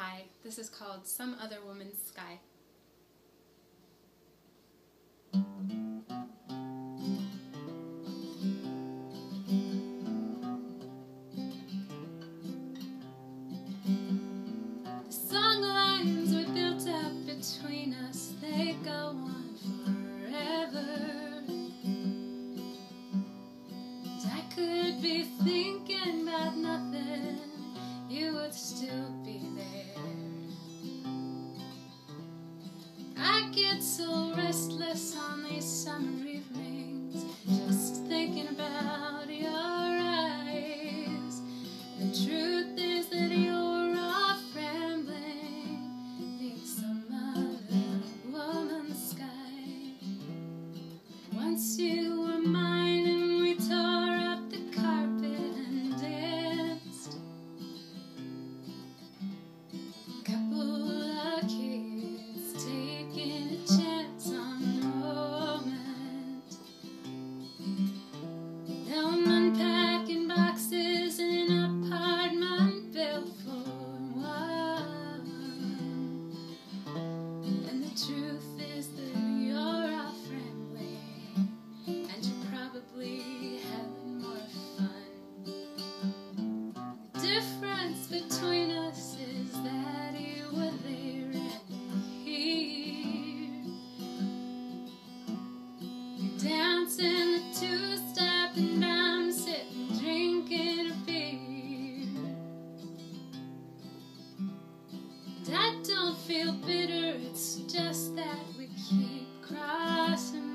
Hi, this is called Some Other Woman's Sky. Built up between us, they go on forever. And I could be thinking about nothing, you would still be there. I get so restless on these summer evenings, just thinking about your eyes. The truth is that you're off rambling, beneath some other woman's sky. Once you truth is that you're off rambling, and you're probably having more fun. The difference between us is that you were there and here. You're dancing the two-step and I'm sitting drinking a beer feel bitter, it's just that we keep crossing.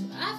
So I